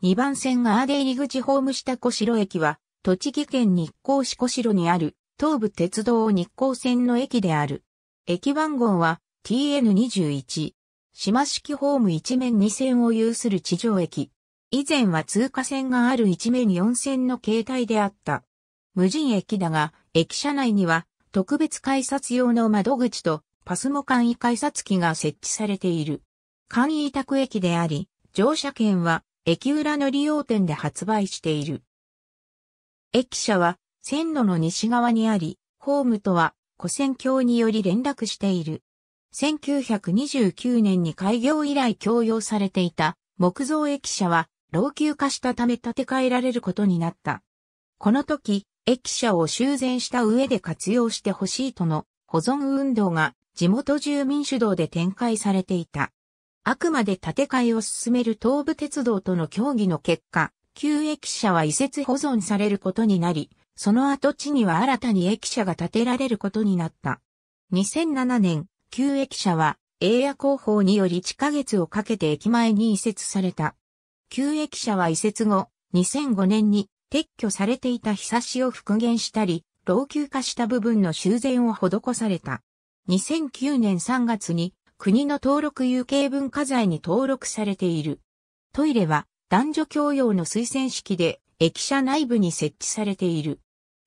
2番線側で入り口ホーム下小城駅は、栃木県日光市小城にある、東武鉄道日光線の駅である。駅番号は TN21。島式ホーム一面2線を有する地上駅。以前は通過線がある一面4線の形態であった。無人駅だが、駅舎内には特別改札用の窓口とパスモ簡易改札機が設置されている。簡易委託駅であり、乗車券は駅裏の利用店で発売している。駅舎は線路の西側にあり、ホームとは古線橋により連絡している。1929年に開業以来供用されていた木造駅舎は老朽化したため建て替えられることになった。この時、駅舎を修繕した上で活用してほしいとの保存運動が地元住民主導で展開されていた。あくまで建て替えを進める東武鉄道との協議の結果、旧駅舎は移設保存されることになり、その跡地には新たに駅舎が建てられることになった。2007年、旧駅舎は、栄夜広報により地下月をかけて駅前に移設された。旧駅舎は移設後、2005年に撤去されていた日差しを復元したり、老朽化した部分の修繕を施された。2009年3月に国の登録有形文化財に登録されている。トイレは男女共用の推薦式で駅舎内部に設置されている。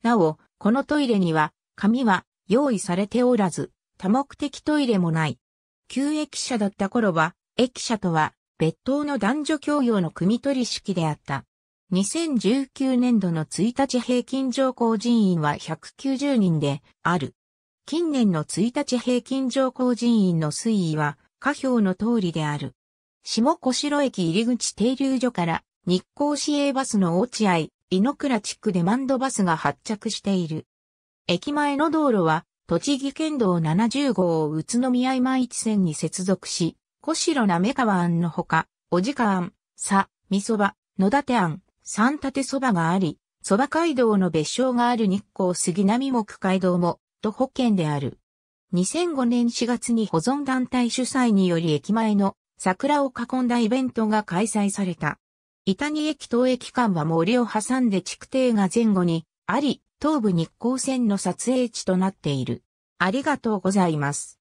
なお、このトイレには紙は用意されておらず、多目的トイレもない。旧駅舎だった頃は、駅舎とは別当の男女共用の組取り式であった。2019年度の1日平均乗降人員は190人である。近年の1日平均乗降人員の推移は下表の通りである。下小城駅入口停留所から日光市営バスの落合、井の倉地区でマンドバスが発着している。駅前の道路は栃木県道70号を宇都宮今市線に接続し、小城なめ川庵のほか、おじか庵、さ、みそば、野立庵、三立そばがあり、そば街道の別称がある日光杉並木街道も、都保険である。2005年4月に保存団体主催により駅前の桜を囲んだイベントが開催された。伊谷駅東駅間は森を挟んで築堤が前後にあり、東武日光線の撮影地となっている。ありがとうございます。